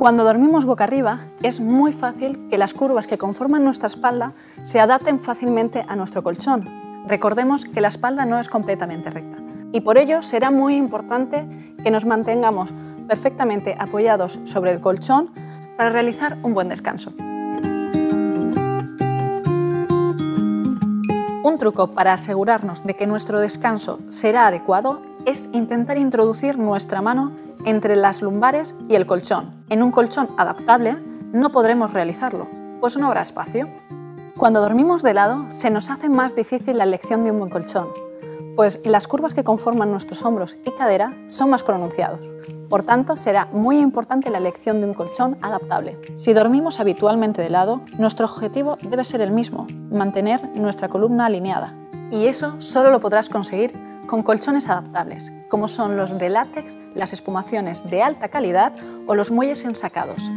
Cuando dormimos boca arriba, es muy fácil que las curvas que conforman nuestra espalda se adapten fácilmente a nuestro colchón. Recordemos que la espalda no es completamente recta y por ello será muy importante que nos mantengamos perfectamente apoyados sobre el colchón para realizar un buen descanso. Un truco para asegurarnos de que nuestro descanso será adecuado es intentar introducir nuestra mano entre las lumbares y el colchón. En un colchón adaptable no podremos realizarlo, pues no habrá espacio. Cuando dormimos de lado se nos hace más difícil la elección de un buen colchón, pues las curvas que conforman nuestros hombros y cadera son más pronunciados. Por tanto, será muy importante la elección de un colchón adaptable. Si dormimos habitualmente de lado, nuestro objetivo debe ser el mismo, mantener nuestra columna alineada. Y eso solo lo podrás conseguir con colchones adaptables, como son los de látex, las espumaciones de alta calidad o los muelles ensacados.